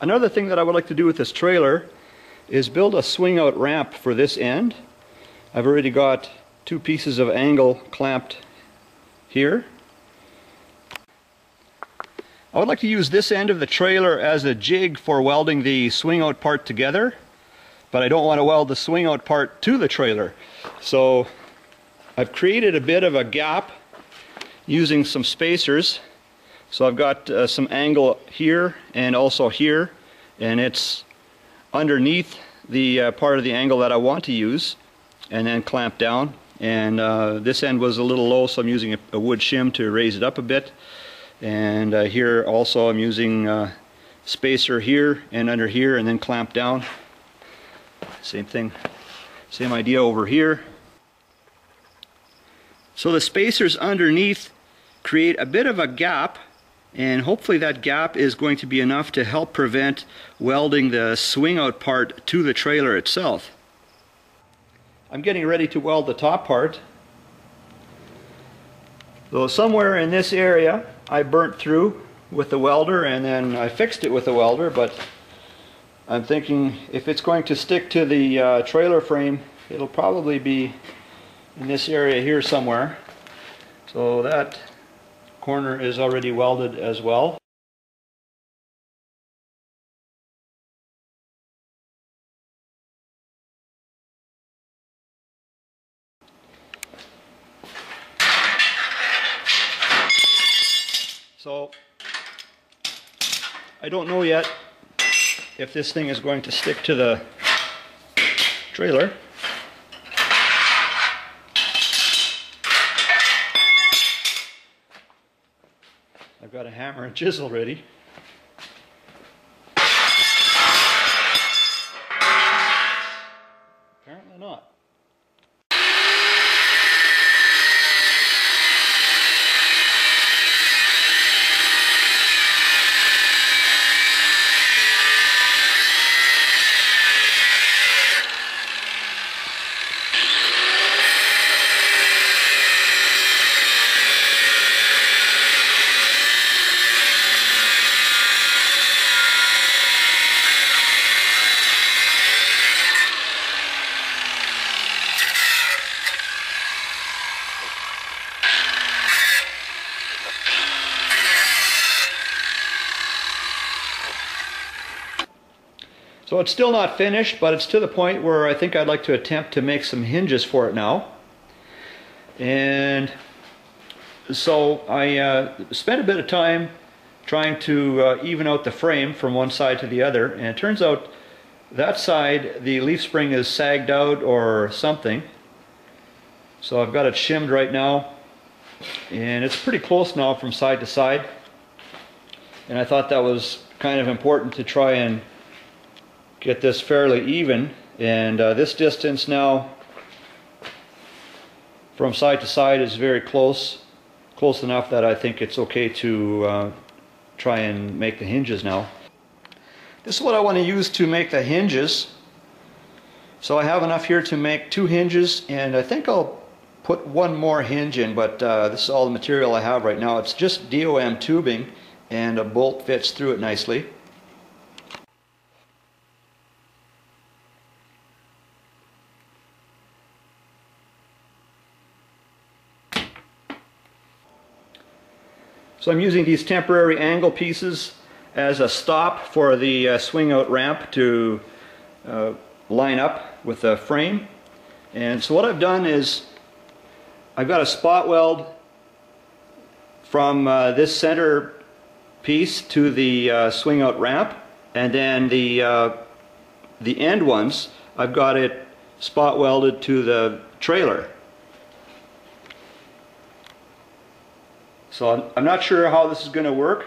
Another thing that I would like to do with this trailer is build a swing out ramp for this end. I've already got two pieces of angle clamped here. I would like to use this end of the trailer as a jig for welding the swing out part together, but I don't want to weld the swing out part to the trailer. So I've created a bit of a gap using some spacers. So I've got uh, some angle here and also here, and it's underneath the uh, part of the angle that I want to use, and then clamp down. And uh, this end was a little low, so I'm using a, a wood shim to raise it up a bit. And uh, here also I'm using uh, spacer here and under here, and then clamp down. Same thing, same idea over here. So the spacers underneath create a bit of a gap and hopefully that gap is going to be enough to help prevent welding the swing out part to the trailer itself. I'm getting ready to weld the top part. So somewhere in this area I burnt through with the welder and then I fixed it with the welder but I'm thinking if it's going to stick to the uh, trailer frame it'll probably be in this area here somewhere. So that corner is already welded as well. So I don't know yet if this thing is going to stick to the trailer. I've got a hammer and chisel ready. Apparently not. So it's still not finished, but it's to the point where I think I'd like to attempt to make some hinges for it now. And so I uh, spent a bit of time trying to uh, even out the frame from one side to the other, and it turns out that side the leaf spring is sagged out or something. So I've got it shimmed right now, and it's pretty close now from side to side. And I thought that was kind of important to try and get this fairly even and uh, this distance now from side to side is very close close enough that I think it's okay to uh, try and make the hinges now. This is what I want to use to make the hinges. So I have enough here to make two hinges and I think I'll put one more hinge in but uh, this is all the material I have right now. It's just DOM tubing and a bolt fits through it nicely So I'm using these temporary angle pieces as a stop for the uh, swing out ramp to uh, line up with the frame. And so what I've done is I've got a spot weld from uh, this center piece to the uh, swing out ramp and then the uh, the end ones I've got it spot welded to the trailer So I'm, I'm not sure how this is going to work,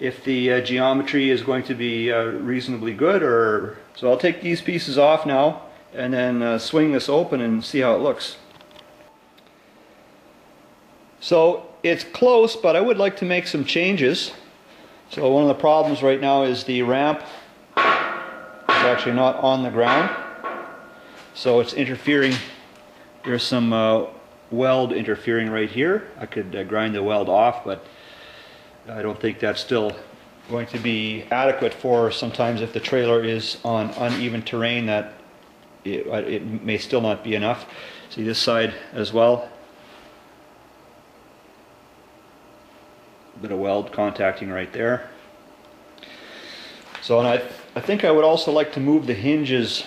if the uh, geometry is going to be uh, reasonably good or... So I'll take these pieces off now and then uh, swing this open and see how it looks. So it's close, but I would like to make some changes. So one of the problems right now is the ramp is actually not on the ground. So it's interfering. There's some uh, weld interfering right here. I could uh, grind the weld off, but I don't think that's still going to be adequate for sometimes if the trailer is on uneven terrain that it, uh, it may still not be enough. See this side as well. Bit of weld contacting right there. So and I, I think I would also like to move the hinges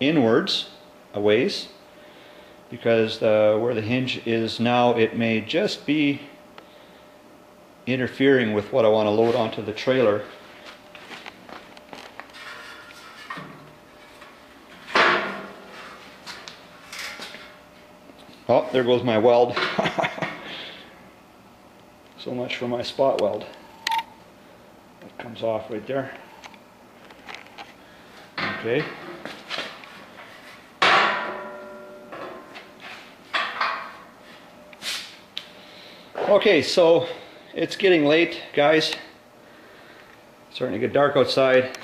inwards a ways because where the hinge is now it may just be interfering with what I want to load onto the trailer. Oh, there goes my weld. so much for my spot weld. That comes off right there. Okay. Okay, so it's getting late, guys. It's Starting to get dark outside.